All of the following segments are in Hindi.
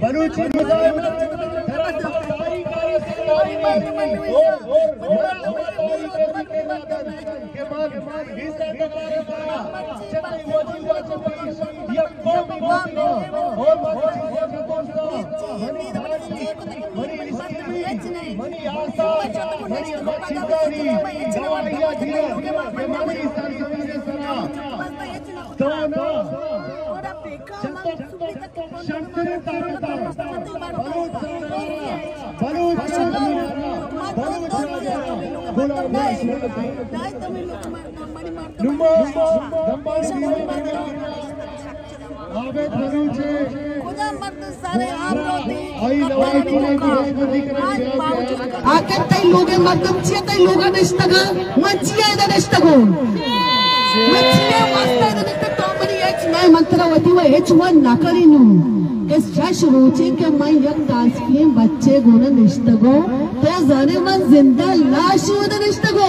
बलूची मनी आशा मनी चिंतारी गवालिया धीरे के मनी सरसरी सना तो ना शंकर तारता बलूच बलूच बलूच नुमा आवेद बलूच आई लवाई आकर तई लोगे मगमचिया तई लोगा नष्टगा मंचिया इदा नष्टगो बच्चे निष्ठगो तो जाने मन ज़िंदा लाश निष्ठगो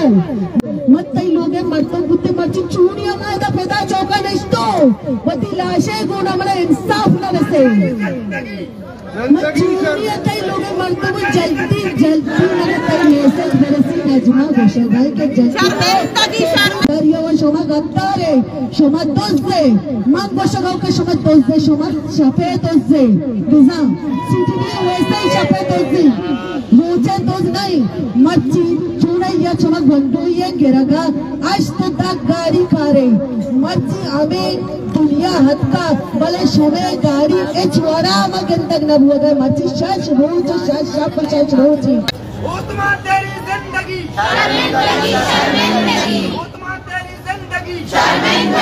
मत तई लोगे मरतो कुत्ते मर्ची चूड़िया मायदा पैदा चौका निष्ठो वती लाशे गुण हमने इंसाफ न नसे तई लोगे मरतो जल्दी जल्दी मेरे तई मैसेज बरसी नजमा गोशगाल के जल्दी शोमा दोस्ते मान गोशगाव के शोमा दोस्ते शोमा शपे दोस्ते रिजा सिटी वैसे ही शपे दोस्ते रोचे दोस्त नहीं मच्छी चूड़ैया शोमा गंडू ये गिरगा आज तो तक गाड़ी खारे मच्छी हमें दुनिया हद का भले शोमे गाड़ी एच वरा मगंतक न बुआ मच्छी शश रोज शश शप शश रोजी उतमा तेरी ज़िंदगी शर्मिंदगी शर्मिंदगी उतमा तेरी ज़िंदगी शर्मिंदगी शर्मिंदगी उतमा